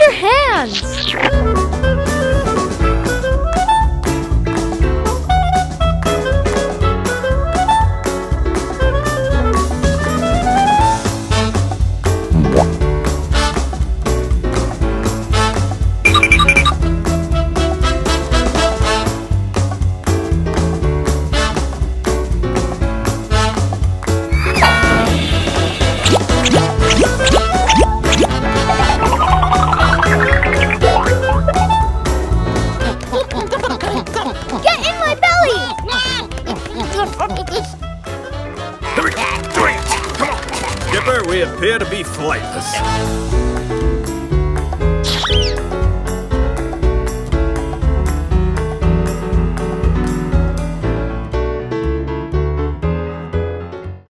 your hands! Here we go. Drink. Come on. Skipper, we appear to be flightless.